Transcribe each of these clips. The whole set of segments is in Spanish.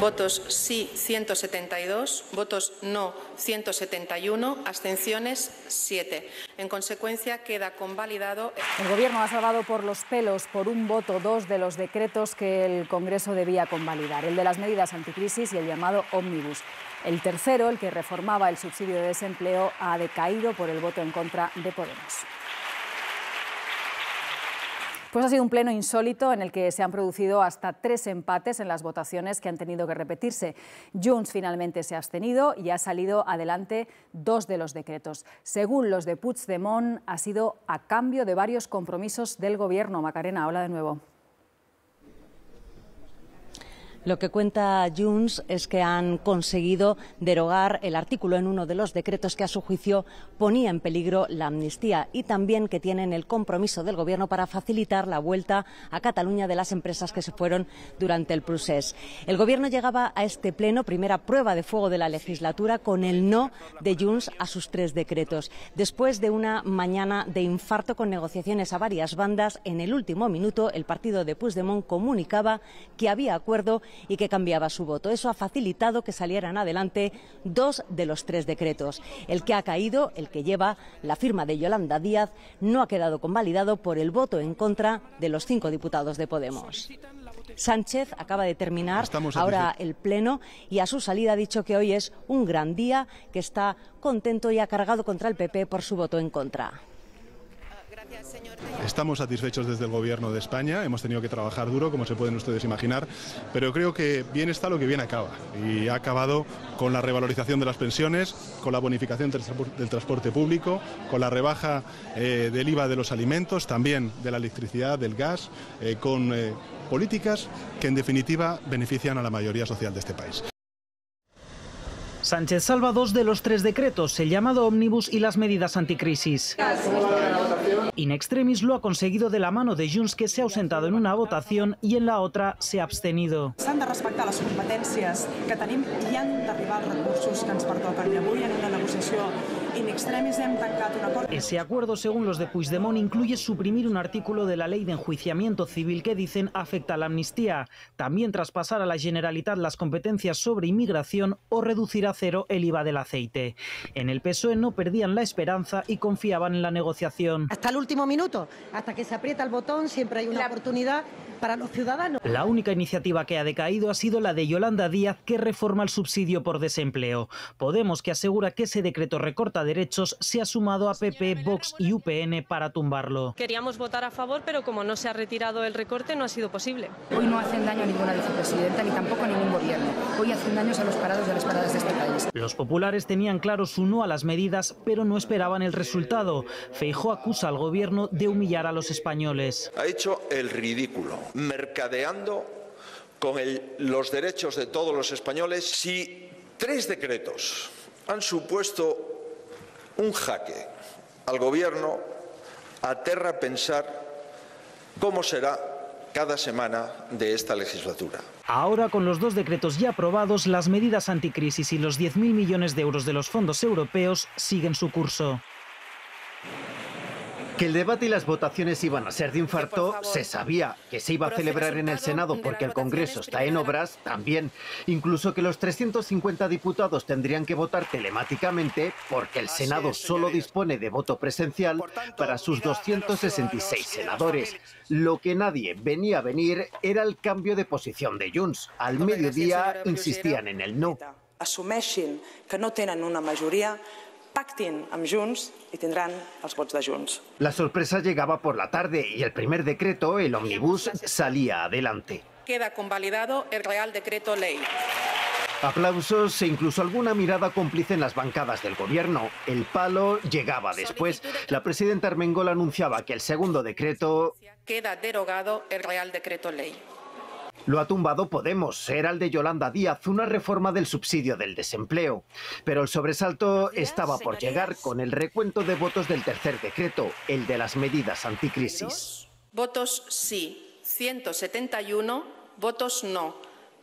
votos sí 172, votos no 171, abstenciones 7. En consecuencia, queda convalidado. El Gobierno ha salvado por los pelos por un voto dos de los decretos que el Congreso debía convalidar, el de las medidas anticrisis y el llamado ómnibus. El tercero, el que reformaba el subsidio de desempleo, ha decaído por el voto en contra de Podemos. Pues ha sido un pleno insólito en el que se han producido hasta tres empates en las votaciones que han tenido que repetirse. Junts finalmente se ha abstenido y ha salido adelante dos de los decretos. Según los de Puigdemont, ha sido a cambio de varios compromisos del Gobierno. Macarena, habla de nuevo. Lo que cuenta Junts es que han conseguido derogar el artículo en uno de los decretos que a su juicio ponía en peligro la amnistía y también que tienen el compromiso del Gobierno para facilitar la vuelta a Cataluña de las empresas que se fueron durante el procés. El Gobierno llegaba a este pleno, primera prueba de fuego de la legislatura, con el no de Junts a sus tres decretos. Después de una mañana de infarto con negociaciones a varias bandas, en el último minuto el partido de Puigdemont comunicaba que había acuerdo y que cambiaba su voto. Eso ha facilitado que salieran adelante dos de los tres decretos. El que ha caído, el que lleva la firma de Yolanda Díaz, no ha quedado convalidado por el voto en contra de los cinco diputados de Podemos. Sánchez acaba de terminar ahora el pleno y a su salida ha dicho que hoy es un gran día, que está contento y ha cargado contra el PP por su voto en contra. Estamos satisfechos desde el Gobierno de España, hemos tenido que trabajar duro, como se pueden ustedes imaginar, pero creo que bien está lo que bien acaba. Y ha acabado con la revalorización de las pensiones, con la bonificación del transporte público, con la rebaja eh, del IVA de los alimentos, también de la electricidad, del gas, eh, con eh, políticas que en definitiva benefician a la mayoría social de este país. Sánchez salva dos de los tres decretos, el llamado ómnibus y las medidas anticrisis. In extremis lo ha conseguido de la mano de Junts, que se ha ausentado en una votación y en la otra se ha abstenido. Ese acuerdo, según los de Puigdemont, incluye suprimir un artículo de la ley de enjuiciamiento civil que dicen afecta a la amnistía, también traspasar a la Generalitat las competencias sobre inmigración o reducir a cero el IVA del aceite. En el PSOE no perdían la esperanza y confiaban en la negociación. Hasta el último minuto, hasta que se aprieta el botón, siempre hay una oportunidad para los ciudadanos. La única iniciativa que ha decaído ha sido la de Yolanda Díaz, que reforma el subsidio por desempleo. Podemos, que asegura que ese decreto recorta derechos, se ha sumado a PP, Vox y UPN para tumbarlo. Queríamos votar a favor, pero como no se ha retirado el recorte, no ha sido posible. Hoy no hacen daño a ninguna vicepresidenta ni tampoco a ningún gobierno. Hoy hacen daño a los parados y a las paradas de este país. Los populares tenían claro su no a las medidas, pero no esperaban el resultado. Feijó acusa al gobierno de humillar a los españoles. Ha hecho el ridículo mercadeando con los derechos de todos los españoles si tres decretos han supuesto un jaque al gobierno, aterra pensar cómo será cada semana de esta legislatura. Ahora, con los dos decretos ya aprobados, las medidas anticrisis y los 10.000 millones de euros de los fondos europeos siguen su curso. Que el debate y las votaciones iban a ser de infarto, se sabía. Que se iba a celebrar en el Senado porque el Congreso está en obras, también. Incluso que los 350 diputados tendrían que votar telemáticamente porque el Senado solo dispone de voto presencial para sus 266 senadores. Lo que nadie venía a venir era el cambio de posición de Junts. Al mediodía insistían en el no. Assumeixin que no tenen una majoria pactin amb Junts y tendrán los votos de Junts. La sorpresa llegaba por la tarde y el primer decreto, el omnibus, salía adelante. Queda convalidado el Real Decreto Ley. Aplausos e incluso alguna mirada cómplice en las bancadas del gobierno. El palo llegaba después. La presidenta Armengol anunciaba que el segundo decreto... Queda derogado el Real Decreto Ley. Lo ha tumbado Podemos, era el de Yolanda Díaz, una reforma del subsidio del desempleo. Pero el sobresalto estaba por llegar con el recuento de votos del tercer decreto, el de las medidas anticrisis. Votos sí, 171, votos no,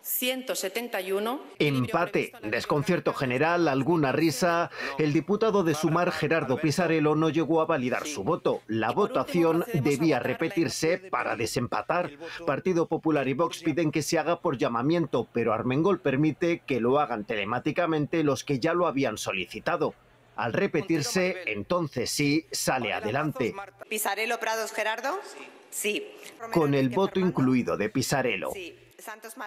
171. Empate, desconcierto general, alguna risa. El diputado de Sumar, Gerardo Pisarello, no llegó a validar su voto. La votación debía repetirse para desempatar. Partido Popular y Vox piden que se haga por llamamiento, pero Armengol permite que lo hagan telemáticamente los que ya lo habían solicitado. Al repetirse, entonces sí sale adelante. ¿Pisarello Prados Gerardo? Sí. Con el voto incluido de Pisarello. Santos